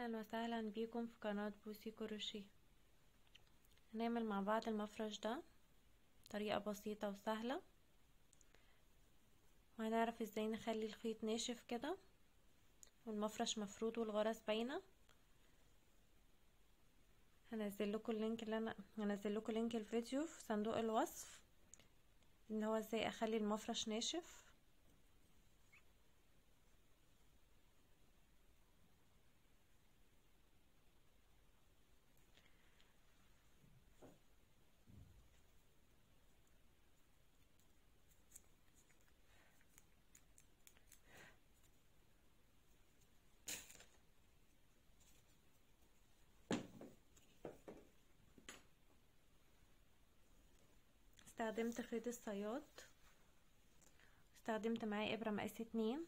أهلا وسهلا بيكم في قناة بوسي كروشيه. هنعمل مع بعض المفرش ده طريقة بسيطة وسهلة. وهنعرف إزاي نخلي الخيط ناشف كده والمفرش مفرود والغرز باينة. هنزل لكم ال link اللي أنا هنزل لكم link الفيديو في صندوق الوصف ان هو إزاي أخلي المفرش ناشف. استخدمت خيط الصياد استخدمت معاه إبرة مقاس اتنين.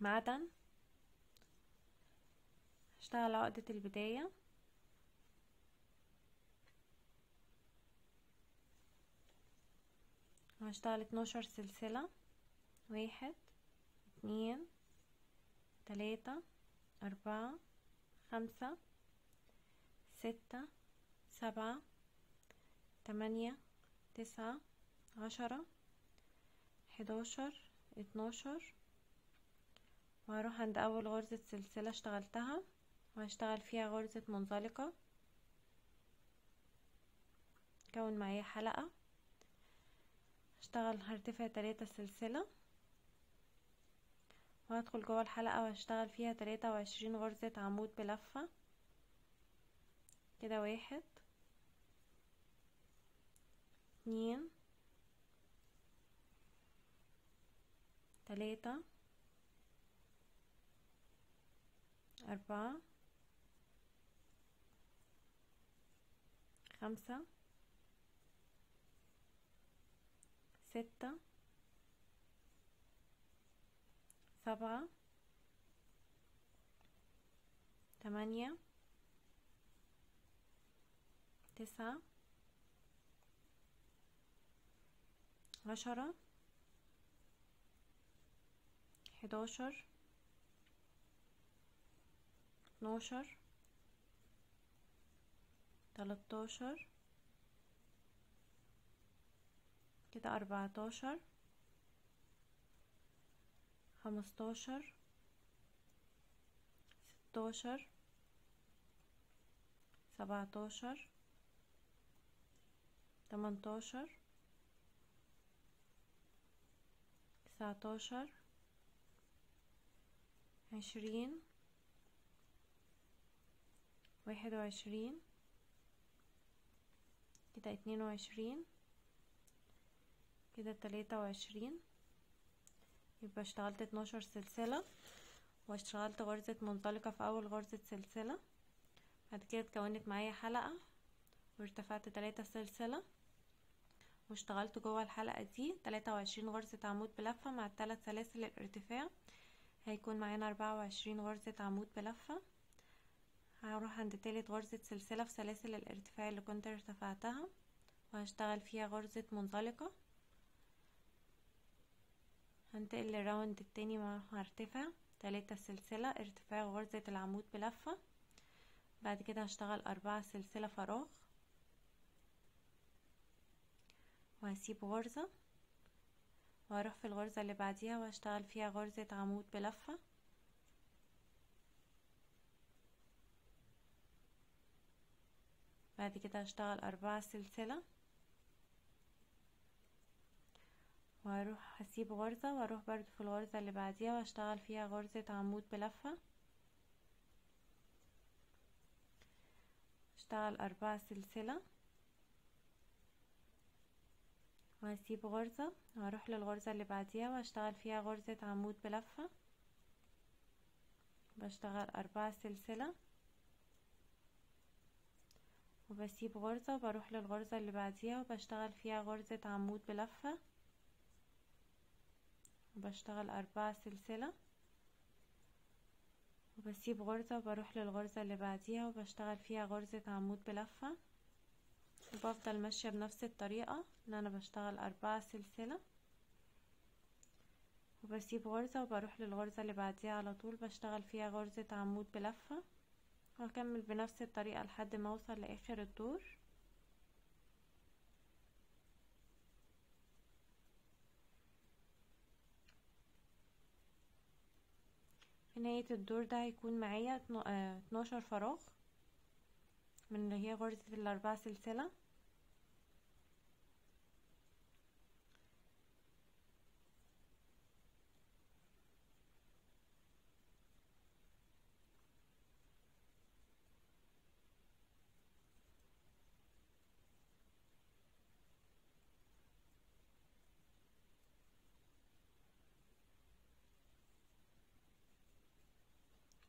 معدن. هشتغل عقدة البداية. وهشتغل اتناشر سلسلة. واحد اتنين تلاتة أربعة خمسة ستة سبعة تمانية تسعة عشرة حداشر اتناشر. وهروح عند أول غرزة سلسلة اشتغلتها وهشتغل فيها غرزة منزلقة. كون معايا حلقة. هشتغل هرتفع تلاتة سلسلة. وهدخل جوه الحلقة وهشتغل فيها تلاتة وعشرين غرزة عمود بلفة. كده واحد. اتنين تلاتة أربعة خمسة ستة سبعة تمانية تسعة عشرة. حداشر. اتناشر. تلاتاشر كده أربعتاشر. خمستاشر. ستاشر. سبعتاشر. تمنتاشر. تسعتاشر. عشرين. واحد وعشرين. كده اتنين وعشرين. كده تلاتة وعشرين. يبقى اشتغلت اتناشر سلسلة واشتغلت غرزة منطلقة في أول غرزة سلسلة. بعد كده اتكونت معايا حلقة وارتفعت تلاتة سلسلة. واشتغلت جوه الحلقة دي تلاتة وعشرين غرزة عمود بلفة مع التلات سلاسل الارتفاع. هيكون معانا أربعة وعشرين غرزة عمود بلفة. هروح عند تالت غرزة سلسلة في سلاسل الارتفاع اللي كنت ارتفعتها وهشتغل فيها غرزة منزلقة هنتقل للراوند التاني مع هرتفع تلاتة سلسلة ارتفاع غرزة العمود بلفة. بعد كده هشتغل أربعة سلسلة فراغ. وهسيب غرزة وهروح في الغرزة اللي بعديها وهشتغل فيها غرزة عمود بلفة. بعد كده هشتغل أربعة سلسلة وهروح هسيب غرزة وأروح برضو في الغرزة اللي بعديها وهشتغل فيها غرزة عمود بلفة. أشتغل أربعة سلسلة وهسيب غرزة وهروح للغرزة اللي بعديها وهشتغل فيها غرزة عمود بلفة. بشتغل أربعة سلسلة. وبسيب غرزة وبروح للغرزة اللي بعديها وبشتغل فيها غرزة عمود بلفة. وبشتغل أربعة سلسلة. وبسيب غرزة وبروح للغرزة اللي بعديها وبشتغل فيها غرزة عمود بلفة. وبفضل ماشية بنفس الطريقة إن أنا بشتغل أربعة سلسلة وبسيب غرزة وبروح للغرزة اللي بعديها على طول بشتغل فيها غرزة عمود بلفة وهكمل بنفس الطريقة لحد ما أوصل لآخر الدور. في نهاية الدور ده هيكون معايا اتناشر فراغ من اللي هي غرزة الاربع سلسلة.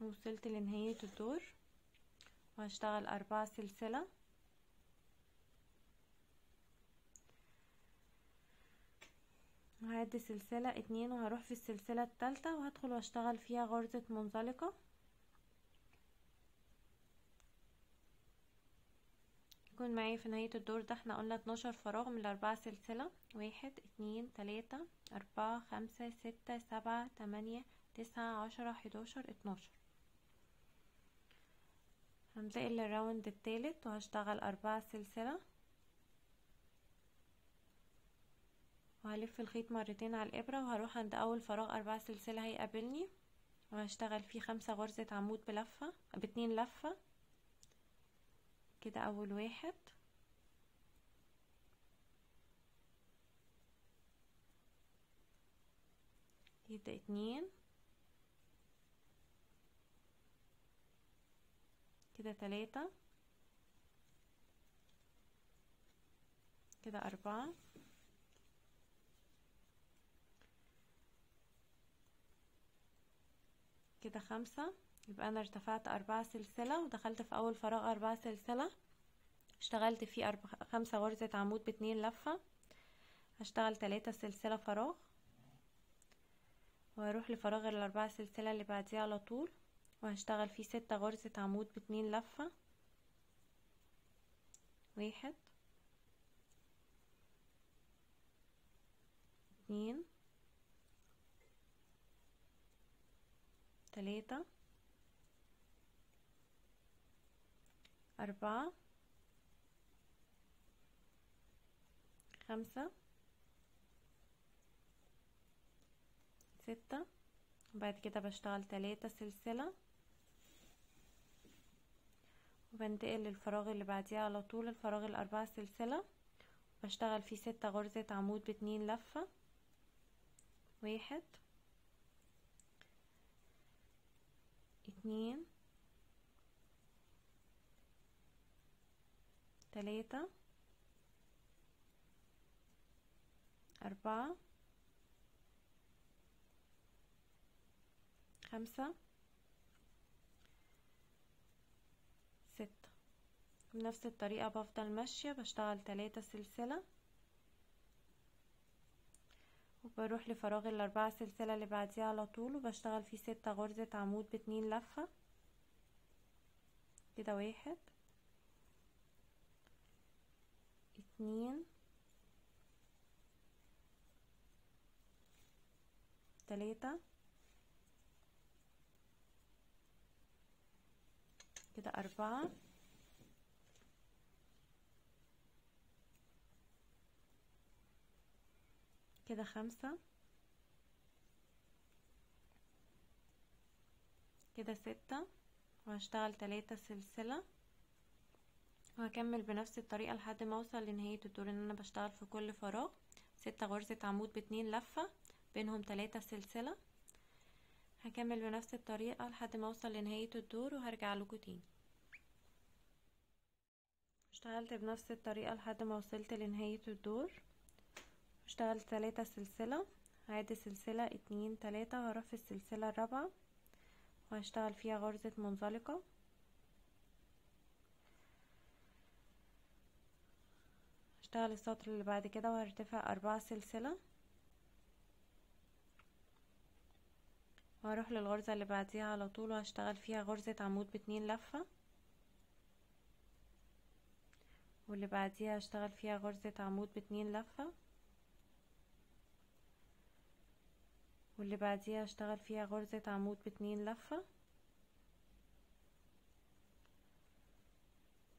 وصلت لنهاية الدور. وهشتغل أربعة سلسلة. وهعد سلسلة اتنين وهروح في السلسلة التالتة وهدخل واشتغل فيها غرزة منزلقة. يكون معايا في نهاية الدور ده إحنا قلنا اتناشر فراغ من الأربعة سلسلة. واحد اتنين تلاتة أربعة خمسة ستة سبعة تمانية تسعة عشرة حداشر اتناشر. هنتقل للراوند التالت وهشتغل أربعة سلسلة. وهلف الخيط مرتين على الإبرة وهروح عند أول فراغ أربعة سلسلة هيقابلني. وهشتغل فيه خمسة غرزة عمود بلفة باتنين لفة. كده أول واحد. كده اتنين. كده تلاتة. كده أربعة. كده خمسة. يبقى أنا ارتفعت أربعة سلسلة ودخلت في أول فراغ أربعة سلسلة. اشتغلت فيه أربع خمسة غرزة عمود باتنين لفة. هشتغل تلاتة سلسلة فراغ. وهروح لفراغ الأربعة سلسلة اللي بعديه على طول. وهشتغل فيه ستة غرزة عمود باتنين لفة. واحد. اتنين. تلاتة. أربعة. خمسة. ستة. وبعد كده بشتغل تلاتة سلسلة. وبنتقل للفراغ اللي بعديه على طول الفراغ الأربعة سلسلة. بشتغل فيه ستة غرزة عمود باتنين لفة. واحد. اتنين. تلاتة. أربعة. خمسة ستة بنفس الطريقة بفضل ماشية بشتغل تلاتة سلسلة. وبروح لفراغ الأربعة سلسلة اللي بعديها على طول وبشتغل فيه ستة غرزة عمود باتنين لفة. كده واحد. اتنين. تلاتة. كده أربعة. كده خمسة. كده ستة. وهشتغل تلاتة سلسلة. وهكمل بنفس الطريقة لحد ما أوصل لنهاية الدور إن أنا بشتغل في كل فراغ. ستة غرزة عمود باتنين لفة بينهم تلاتة سلسلة. هكمل بنفس الطريقة لحد ما أوصل لنهاية الدور وهرجع لكم تاني. اشتغلت بنفس الطريقة لحد ما وصلت لنهاية الدور. اشتغلت تلاتة سلسلة هعد سلسلة اتنين تلاتة وهروح في السلسلة الرابعة وهشتغل فيها غرزة منزلقة. هشتغل السطر اللي بعد كده وهرتفع أربعة سلسلة. وهروح للغرزة اللي بعديها على طول وهشتغل فيها غرزة عمود باتنين لفة. واللي بعديها هشتغل فيها غرزة عمود باتنين لفة. واللي بعديها هشتغل فيها غرزة عمود باتنين لفة.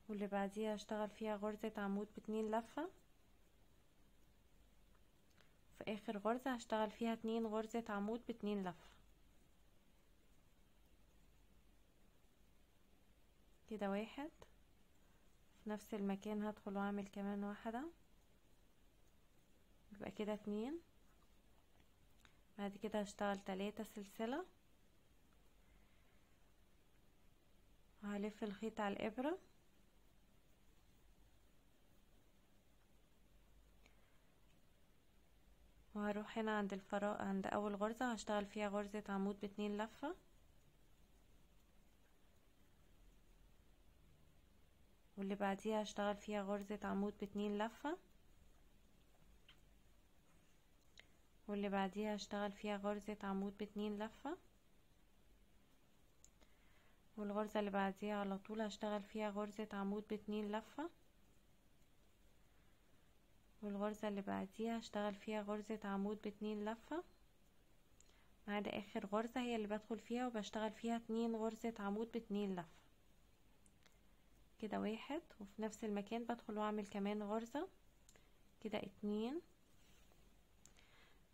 واللي بعديها هشتغل فيها غرزة عمود باتنين لفة. في آخر غرزة هشتغل فيها اتنين غرزة عمود باتنين لفة. كده واحد. في نفس المكان هدخل واعمل كمان واحدة. يبقى كده اتنين. بعد كده هشتغل تلاتة سلسلة. وهلف الخيط على الإبرة. وهروح هنا عند الفراغ عند أول غرزة. هشتغل فيها غرزة عمود باتنين لفة. واللي بعديها هشتغل فيها غرزة عمود باتنين لفة. واللي بعديها هشتغل فيها غرزة عمود باتنين لفة. والغرزة اللي بعديها على طول هشتغل فيها غرزة عمود باتنين لفة. والغرزة اللي بعديها هشتغل فيها غرزة عمود باتنين لفة. ما عدا آخر غرزة هي اللي بدخل فيها وبشتغل فيها اتنين غرزة عمود باتنين لفة. كده واحد وفي نفس المكان بدخل واعمل كمان غرزة. كده اتنين.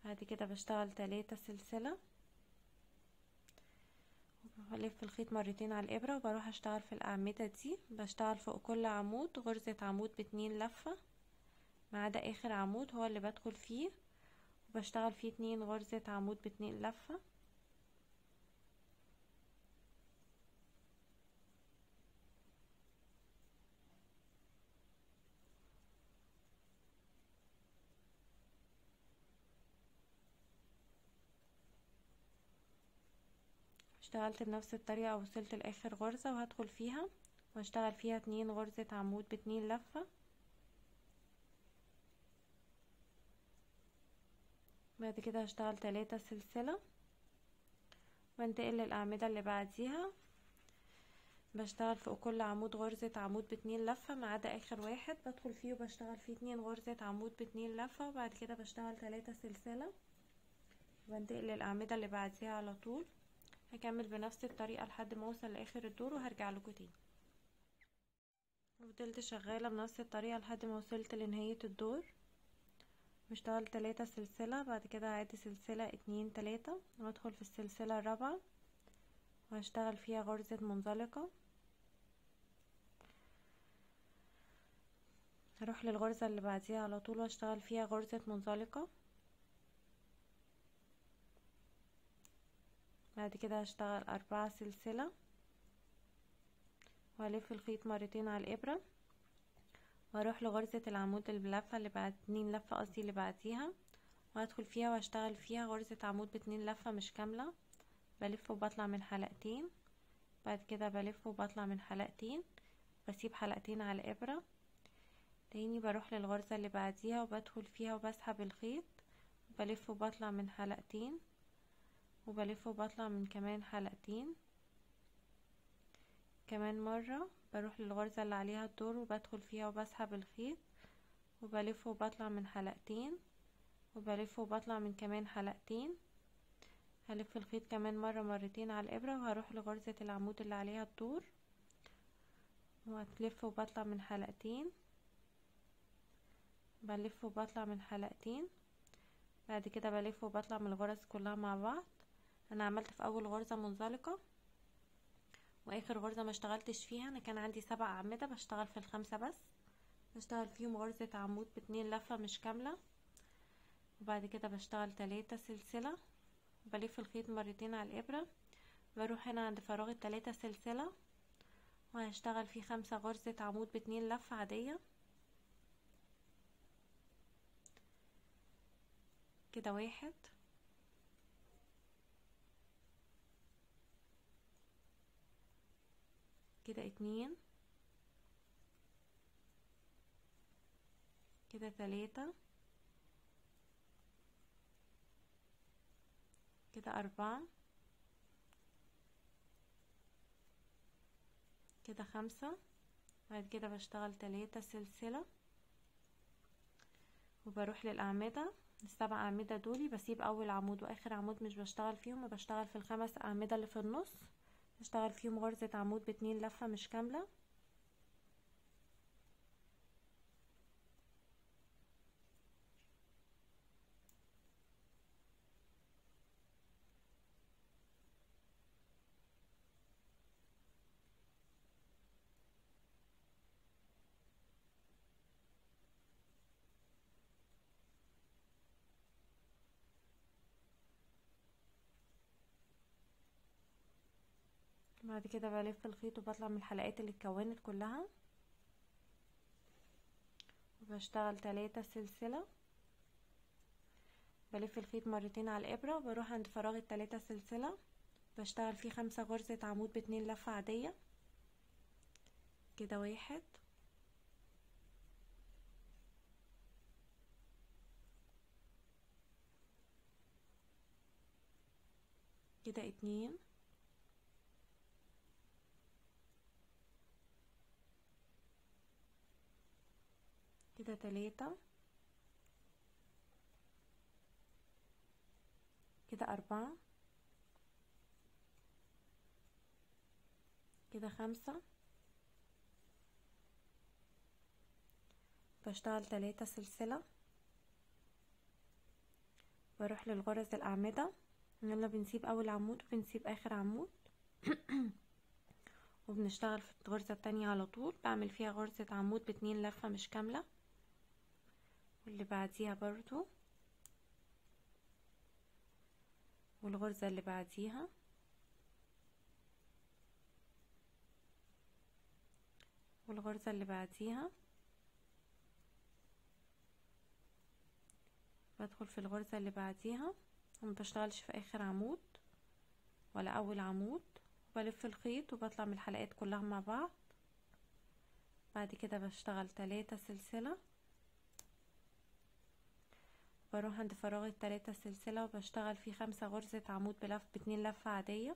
بعد كده بشتغل تلاتة سلسلة. بلف الخيط مرتين على الإبرة وبروح أشتغل في الأعمدة دي. بشتغل فوق كل عمود غرزة عمود باتنين لفة ما عدا آخر عمود هو اللي بدخل فيه. وبشتغل فيه اتنين غرزة عمود باتنين لفة. اشتغلت بنفس الطريقة وصلت لآخر غرزة وهدخل فيها. واشتغل فيها اتنين غرزة عمود باتنين لفة. بعد كده هشتغل تلاتة سلسلة. وانتقل للأعمدة اللي بعديها. بشتغل فوق كل عمود غرزة عمود باتنين لفة ما عدا آخر واحد. بدخل فيه وبشتغل فيه اتنين غرزة عمود باتنين لفة. وبعد كده بشتغل تلاتة سلسلة. وانتقل للأعمدة اللي بعديها على طول. هكمل بنفس الطريقة لحد ما أوصل لآخر الدور وهرجع لكم تاني. فضلت شغالة بنفس الطريقة لحد ما وصلت لنهاية الدور. بشتغل تلاتة سلسلة بعد كده هعد سلسلة اتنين تلاتة وادخل في السلسلة الرابعة وهشتغل فيها غرزة منزلقة. هروح للغرزة اللي بعديها على طول وأشتغل فيها غرزة منزلقة. بعد كده هشتغل أربعة سلسلة وهلف الخيط مرتين على الإبرة وأروح لغرزة العمود اللفة اللي بعد اتنين لفة قصدي اللي بعديها وهدخل فيها وأشتغل فيها غرزة عمود باتنين لفة مش كاملة. بلف وبطلع من حلقتين. بعد كده بلف وبطلع من حلقتين. بسيب حلقتين على الإبرة. تاني بروح للغرزة اللي بعديها وبدخل فيها وبسحب الخيط. بلف وبطلع من حلقتين. وبلف وبطلع من كمان حلقتين. كمان مرة بروح للغرزة اللي عليها الدور وبدخل فيها وبسحب الخيط وبلف وبطلع من حلقتين وبلف وبطلع من كمان حلقتين. هلف الخيط كمان مرة مرتين على الإبرة وهروح لغرزة العمود اللي عليها الدور وهتلف وبطلع من حلقتين. بلف وبطلع من حلقتين. بعد كده بلف وبطلع من الغرز كلها مع بعض. أنا عملت في أول غرزة منزلقة وآخر غرزة ما اشتغلتش فيها. أنا كان عندي سبع أعمدة بشتغل في الخمسة بس. بشتغل فيهم غرزة عمود باتنين لفة مش كاملة. وبعد كده بشتغل تلاتة سلسلة. بلف الخيط مرتين على الإبرة. بروح هنا عند فراغ التلاتة سلسلة وهشتغل فيه خمسة غرزة عمود باتنين لفة عادية. كده واحد. كده اتنين. كده تلاتة. كده أربعة. كده خمسة. بعد كده بشتغل تلاتة سلسلة. وبروح للأعمدة. السبع أعمدة دولي بسيب أول عمود وآخر عمود مش بشتغل فيهم بشتغل في الخمس أعمدة اللي في النص. بشتغل فيهم غرزة عمود باتنين لفة مش كاملة. بعد كده بلف الخيط وبطلع من الحلقات اللي اتكونت كلها. وبشتغل تلاتة سلسلة. بلف الخيط مرتين على الإبرة. وبروح عند فراغ التلاتة سلسلة. بشتغل فيه خمسة غرزة عمود باتنين لفة عادية. كده واحد. كده اتنين. كده تلاتة. كده أربعة. كده خمسة. بشتغل تلاتة سلسلة. بروح للغرز الأعمدة. يلا بنسيب أول عمود وبنسيب آخر عمود. وبنشتغل في الغرزة التانية على طول. بعمل فيها غرزة عمود باتنين لفة مش كاملة. واللي بعديها برضو. والغرزة اللي بعديها. والغرزة اللي بعديها. بدخل في الغرزة اللي بعديها. ومبشتغلش في آخر عمود ولا أول عمود. بلف الخيط وبطلع من الحلقات كلها مع بعض. بعد كده بشتغل تلاتة سلسلة. بروح عند فراغ التلاتة سلسلة وبشتغل فيه خمسة غرزة عمود بلف باتنين لفة عادية.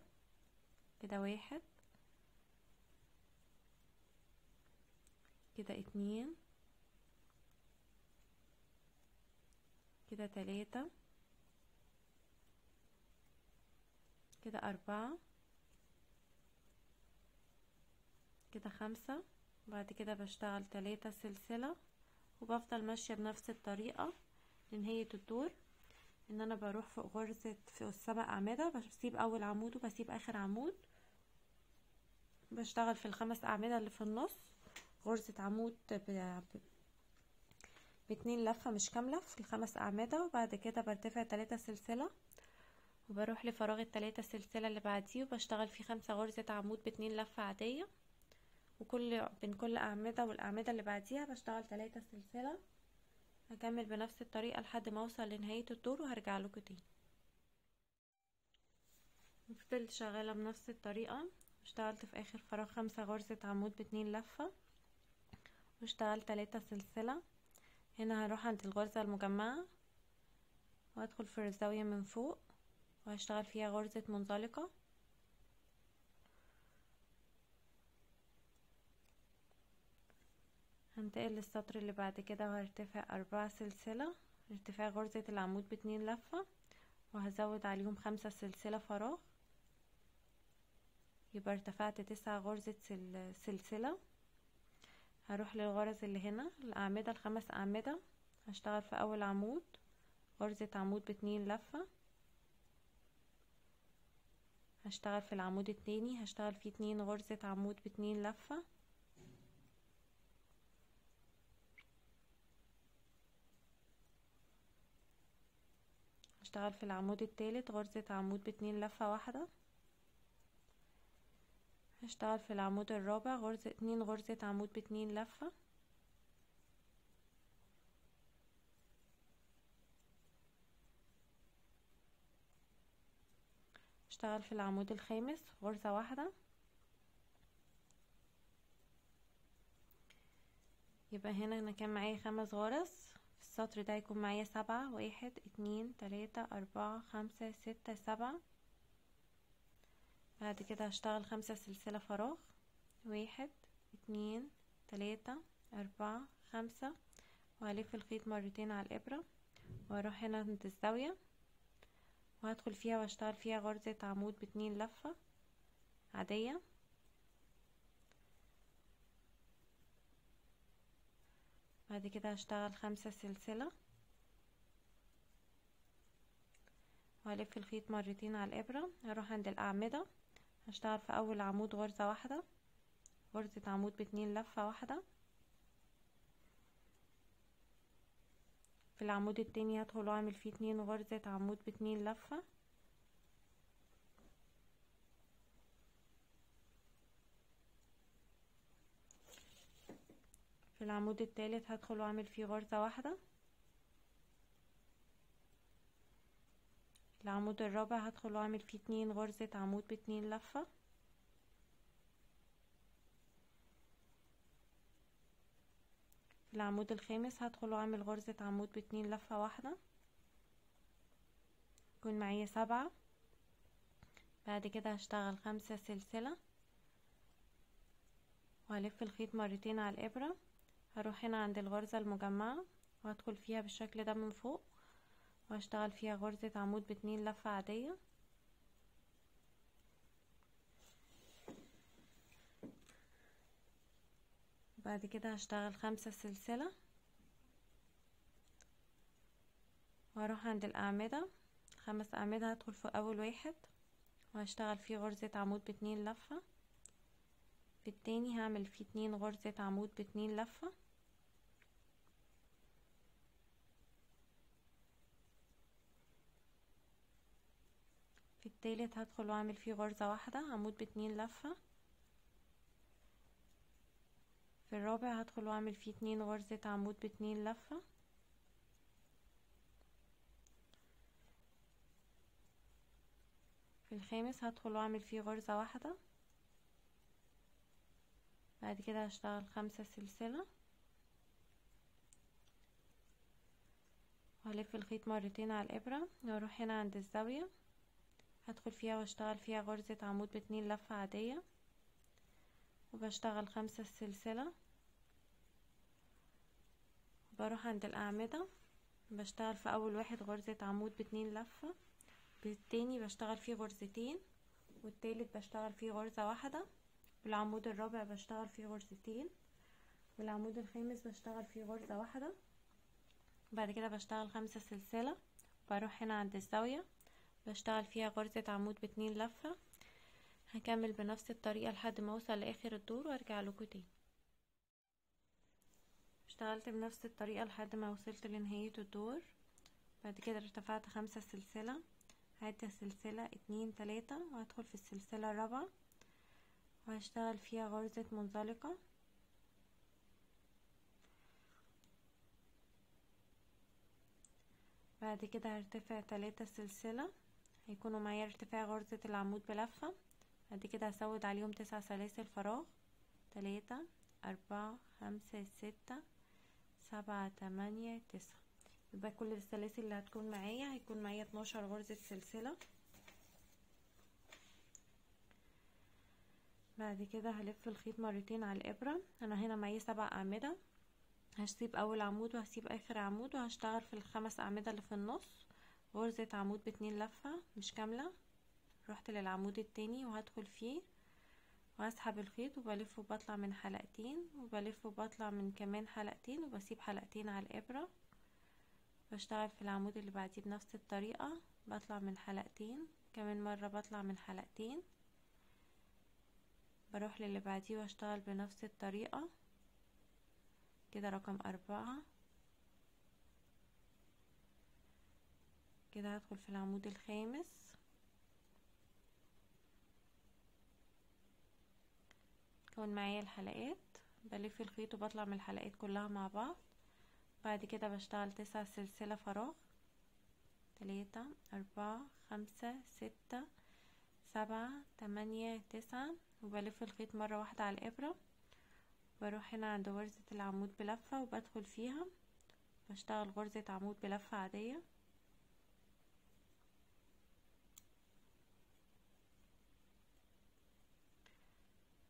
كده واحد. كده اتنين. كده تلاتة. كده أربعة. كده خمسة. بعد كده بشتغل تلاتة سلسلة وبفضل ماشية بنفس الطريقة. لنهاية الدور إن أنا بروح فوق غرزة في السبع أعمدة بسيب أول عمود وبسيب آخر عمود. بشتغل في الخمس أعمدة اللي في النص. غرزة عمود. باتنين لفة مش كاملة في الخمس أعمدة وبعد كده برتفع تلاتة سلسلة. وبروح لفراغ التلاتة سلسلة اللي بعديه وبشتغل فيه خمسة غرزة عمود باتنين لفة عادية. وكل بين كل أعمدة والأعمدة اللي بعديها بشتغل تلاتة سلسلة. هكمل بنفس الطريقة لحد ما أوصل لنهاية الدور وهرجع لكم تاني. فضلت شغالة بنفس الطريقة. اشتغلت في آخر فراغ خمسة غرزة عمود باتنين لفة. واشتغلت تلاتة سلسلة. هنا هروح عند الغرزة المجمعة. وادخل في الزاوية من فوق. وهشتغل فيها غرزة منزلقة. هنتقل للسطر اللي بعد كده وهرتفع أربعة سلسلة. ارتفاع غرزة العمود باتنين لفة وهزود عليهم خمسة سلسلة فراغ. يبقى ارتفعت تسعة غرزة سل... سلسلة. هروح للغرز اللي هنا الأعمدة الخمس أعمدة. هشتغل في أول عمود غرزة عمود باتنين لفة. هشتغل في العمود التاني هشتغل فيه اتنين غرزة عمود باتنين لفة. هشتغل في العمود التالت غرزة عمود باتنين لفة واحدة. هشتغل في العمود الرابع غرزة اتنين غرزة عمود باتنين لفة. هشتغل في العمود الخامس غرزة واحدة. يبقى هنا أنا كان معايا خمس غرز. السطر ده يكون معايا سبعة واحد اتنين تلاتة اربعة خمسة ستة سبعة. بعد كده هشتغل خمسة سلسلة فراغ. واحد اتنين تلاتة اربعة خمسة. وهلف الخيط مرتين على الإبرة. وأروح هنا عند الزاوية. وهدخل فيها واشتغل فيها غرزة عمود باتنين لفة عادية. بعد كده هشتغل خمسة سلسلة. وهلف الخيط مرتين على الإبرة. هروح عند الأعمدة. هشتغل في أول عمود غرزة واحدة. غرزة عمود باتنين لفة واحدة. في العمود التاني هدخل وأعمل فيه اتنين غرزة عمود باتنين لفة. في العمود التالت هدخل واعمل فيه غرزة واحدة. العمود الرابع هدخل واعمل فيه اتنين غرزة عمود باتنين لفة. في العمود الخامس هدخل واعمل غرزة عمود باتنين لفة واحدة. يكون معايا سبعة. بعد كده هشتغل خمسة سلسلة. وهلف الخيط مرتين على الإبرة. هروح هنا عند الغرزة المجمعة وهدخل فيها بالشكل ده من فوق وهشتغل فيها غرزة عمود باتنين لفة عادية. بعد كده هشتغل خمسة سلسلة. وهروح عند الأعمدة. خمس أعمدة هدخل في أول واحد وهشتغل فيه غرزة عمود باتنين لفة. في التاني هعمل فيه اتنين غرزة عمود باتنين لفة. التالت هدخل واعمل فيه غرزة واحدة عمود باتنين لفة. في الرابع هدخل واعمل فيه اتنين غرزة عمود باتنين لفة. في الخامس هدخل واعمل فيه غرزة واحدة. بعد كده هشتغل خمسة سلسلة. وهلف الخيط مرتين على الإبرة وأروح هنا عند الزاوية. هدخل فيها واشتغل فيها غرزة عمود باتنين لفة عادية وبشتغل خمسة سلسلة بروح عند الأعمدة بشتغل في أول واحد غرزة عمود باتنين لفة. بالتاني بشتغل فيه غرزتين والتالت بشتغل فيه غرزة واحدة. والعمود الرابع بشتغل فيه غرزتين. والعمود الخامس بشتغل فيه غرزة واحدة. بعد كده بشتغل خمسة سلسلة. بروح هنا عند الزاوية. بشتغل فيها غرزة عمود باتنين لفة. هكمل بنفس الطريقة لحد ما أوصل لآخر الدور وأرجع لكم تاني. اشتغلت بنفس الطريقة لحد ما وصلت لنهاية الدور. بعد كده ارتفعت خمسة سلسلة. هعد سلسلة اتنين تلاتة وهدخل في السلسلة الرابعة. وهشتغل فيها غرزة منزلقة. بعد كده هرتفع تلاتة سلسلة. هيكونوا معايا ارتفاع غرزة العمود بلفة. بعد كده هسود عليهم تسع سلاسل فراغ. تلاتة أربعة خمسة ستة سبعة تمانية تسعة. يبقى كل السلاسل اللي هتكون معايا هيكون معايا اتناشر غرزة سلسلة. بعد كده هلف الخيط مرتين على الإبرة. أنا هنا معايا سبع أعمدة. هسيب أول عمود وهسيب آخر عمود وهشتغل في الخمس أعمدة اللي في النص. غرزة عمود باتنين لفة مش كاملة. رحت للعمود التاني وهدخل فيه وهسحب الخيط وبلف وبطلع من حلقتين وبلف وبطلع من كمان حلقتين وبسيب حلقتين على الإبرة. بشتغل في العمود اللي بعديه بنفس الطريقة. بطلع من حلقتين. كمان مرة بطلع من حلقتين. بروح للي بعديه واشتغل بنفس الطريقة. كده رقم أربعة. كده هدخل في العمود الخامس. كون معايا الحلقات. بلف الخيط وبطلع من الحلقات كلها مع بعض. بعد كده بشتغل تسع سلسلة فراغ. تلاتة أربعة خمسة ستة سبعة تمانية تسعة. وبلف الخيط مرة واحدة على الإبرة. بروح هنا عند غرزة العمود بلفة وبدخل فيها. بشتغل غرزة عمود بلفة عادية.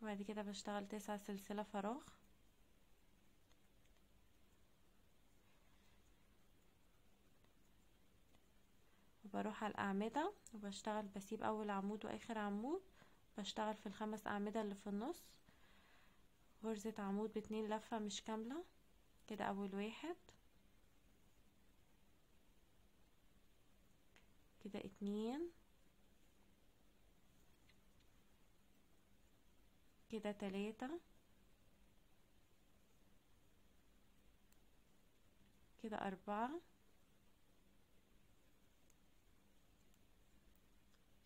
وبعد كده بشتغل تسع سلسلة فراغ. بروح على الأعمدة وبشتغل بسيب أول عمود وآخر عمود بشتغل في الخمس أعمدة اللي في النص. غرزة عمود باتنين لفة مش كاملة كده أول واحد. كده اتنين. كده تلاتة. كده أربعة.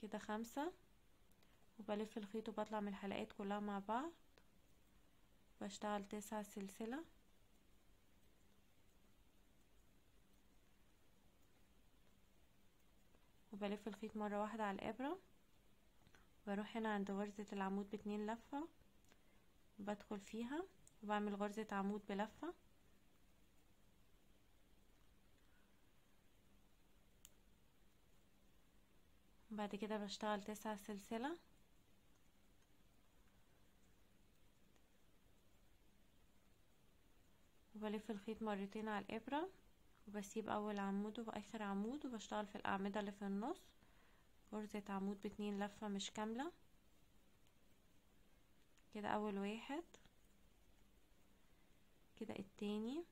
كده خمسة. وبلف الخيط وبطلع من الحلقات كلها مع بعض. بشتغل تسعة سلسلة. وبلف الخيط مرة واحدة على الإبرة. بروح هنا عند غرزة العمود باتنين لفة بدخل فيها وبعمل غرزة عمود بلفة. بعد كده بشتغل تسعة سلسلة. وبلف الخيط مرتين على الإبرة وبسيب أول عمود وآخر عمود وبشتغل في الأعمدة اللي في النص. غرزة عمود باتنين لفة مش كاملة. كده أول واحد. كده التاني.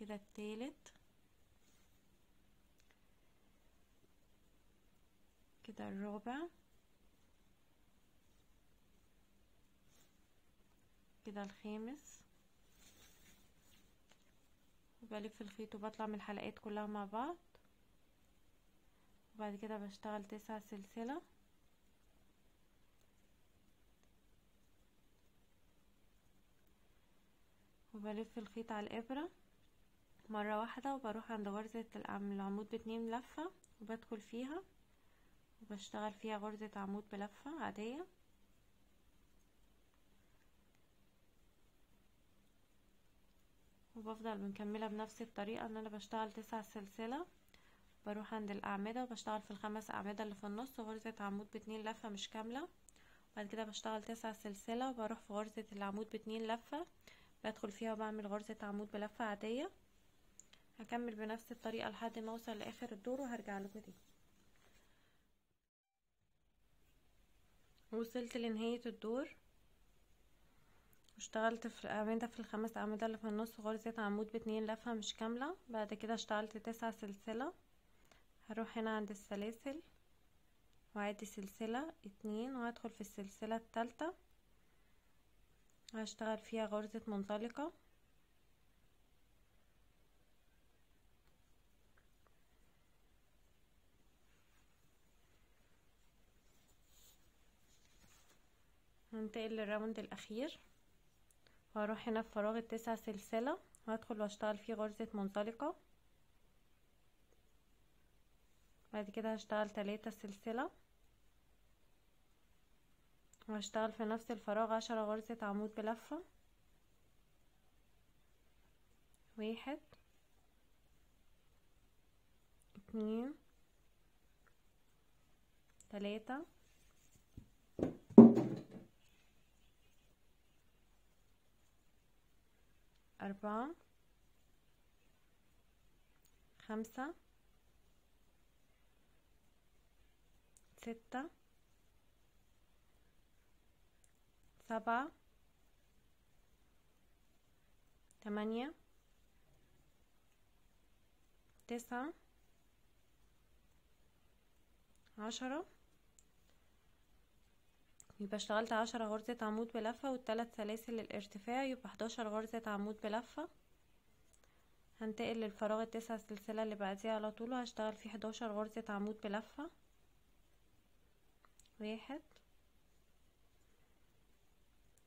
كده التالت. كده الرابع. كده الخامس. وبلف الخيط وبطلع من الحلقات كلها مع بعض. وبعد كده بشتغل تسع سلسلة. وبلف الخيط على الإبرة. مرة واحدة وبروح عند غرزة العمود باتنين لفة وبدخل فيها. وبشتغل فيها غرزة عمود بلفة عادية. وبفضل مكملة بنفس الطريقة إن أنا بشتغل تسع سلسلة. بروح عند الأعمدة وبشتغل في الخمس أعمدة اللي في النص غرزة عمود باتنين لفة مش كاملة. بعد كده بشتغل تسع سلسلة وبروح في غرزة العمود باتنين لفة. بدخل فيها وبعمل غرزة عمود بلفة عادية. هكمل بنفس الطريقة لحد ما أوصل لآخر الدور وهرجع لكم تاني. وصلت لنهاية الدور. اشتغلت في الاعمدة في الخمس اعمدة اللي في النص غرزة عمود باتنين لفة مش كاملة. بعد كده اشتغلت تسع سلسلة. هروح هنا عند السلاسل وعادي سلسلة اتنين وهدخل في السلسلة التالتة. هشتغل فيها غرزة منطلقة. هنتقل للراوند الأخير. وهروح هنا في فراغ التسع سلسلة. وهدخل واشتغل فيه غرزة منطلقة. بعد كده هشتغل تلاتة سلسلة. وهشتغل في نفس الفراغ عشرة غرزة عمود بلفة. واحد. اتنين. تلاتة. أربعة خمسة ستة سبعة تمانية تسعة عشرة. يبقى اشتغلت عشرة غرزة عمود بلفة والتلات سلاسل الارتفاع يبقى حداشر غرزة عمود بلفة. هنتقل للفراغ التسع سلسلة اللي بعديه على طول وهشتغل فيه حداشر غرزة عمود بلفة. واحد.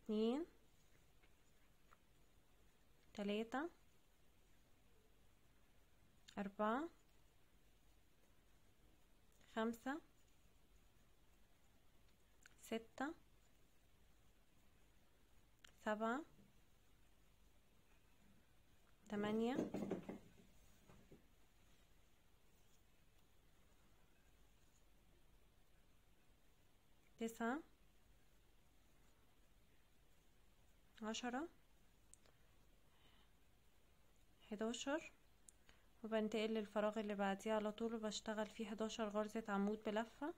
اتنين. تلاتة. أربعة. خمسة. ستة سبعة تمانية تسعة عشرة حداشر. وبنتقل للفراغ اللي بعديه على طول وبشتغل فيه حداشر غرزة عمود بلفة.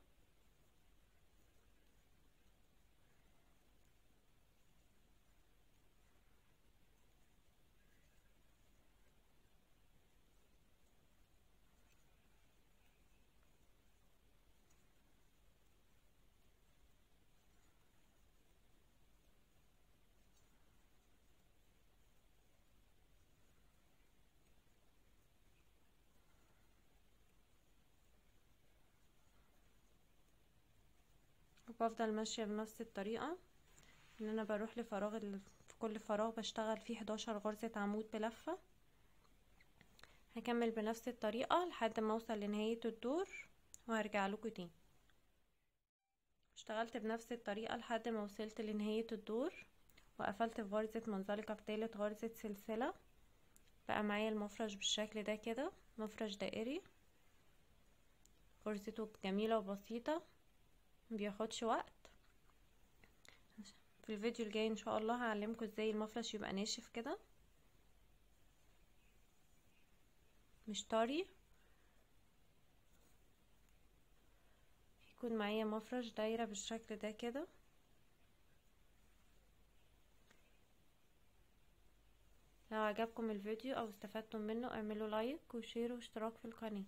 وبفضل ماشية بنفس الطريقة إن أنا بروح لفراغ ال... في كل فراغ بشتغل فيه حداشر غرزة عمود بلفة. هكمل بنفس الطريقة لحد ما أوصل لنهاية الدور وهرجع لكم تاني. اشتغلت بنفس الطريقة لحد ما وصلت لنهاية الدور وقفلت في غرزة منزلقة في تالت غرزة سلسلة. بقى معايا المفرش بالشكل ده كده مفرش دائري. غرزته جميلة وبسيطة. مبياخدش وقت. في الفيديو الجاي إن شاء الله هعلمكم إزاي المفرش يبقى ناشف كده. مش طري. يكون معايا مفرش دايرة بالشكل ده كده. لو عجبكم الفيديو أو استفدتم منه اعملوا like و share واشتراك في القناة.